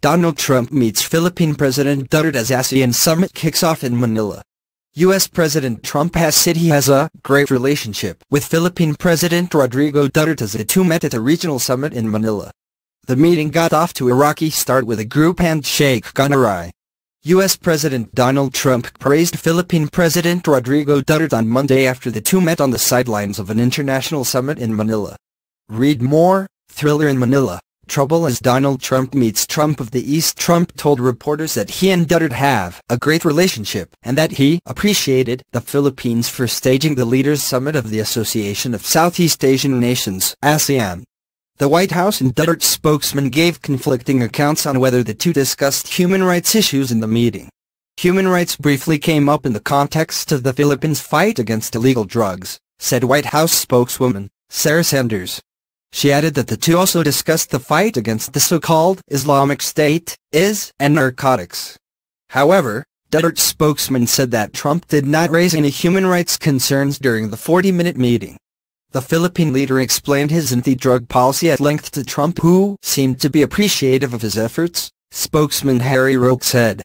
Donald Trump meets Philippine President Duterte as ASEAN summit kicks off in Manila. U.S. President Trump has said he has a great relationship with Philippine President Rodrigo Duterte as the two met at a regional summit in Manila. The meeting got off to a rocky start with a group handshake gone. U.S. President Donald Trump praised Philippine President Rodrigo Duterte on Monday after the two met on the sidelines of an international summit in Manila. Read more, Thriller in Manila. Trouble as Donald Trump meets Trump of the East Trump told reporters that he and Duterte have a great relationship and that he appreciated the Philippines for staging the Leaders Summit of the Association of Southeast Asian Nations ASEAN. The White House and Duterte spokesman gave conflicting accounts on whether the two discussed human rights issues in the meeting. Human rights briefly came up in the context of the Philippines' fight against illegal drugs, said White House spokeswoman Sarah Sanders. She added that the two also discussed the fight against the so-called Islamic State, IS, and narcotics. However, Duterte spokesman said that Trump did not raise any human rights concerns during the 40-minute meeting. The Philippine leader explained his anti-drug policy at length to Trump who seemed to be appreciative of his efforts, spokesman Harry Roque said.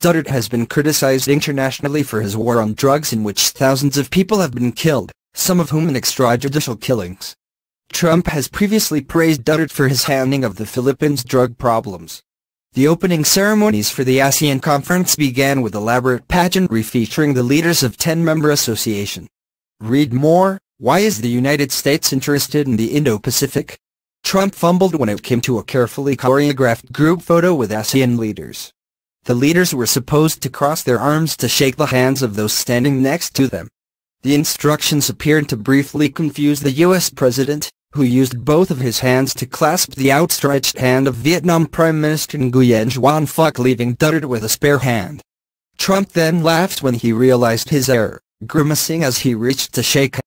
Duterte has been criticized internationally for his war on drugs in which thousands of people have been killed, some of whom in extrajudicial killings. Trump has previously praised Duterte for his handling of the Philippines' drug problems. The opening ceremonies for the ASEAN conference began with elaborate pageantry featuring the leaders of 10-member association. Read more, why is the United States interested in the Indo-Pacific? Trump fumbled when it came to a carefully choreographed group photo with ASEAN leaders. The leaders were supposed to cross their arms to shake the hands of those standing next to them. The instructions appeared to briefly confuse the U.S. president, who used both of his hands to clasp the outstretched hand of Vietnam Prime Minister Nguyen Xuan Phuc leaving Duterte with a spare hand. Trump then laughed when he realized his error, grimacing as he reached to shake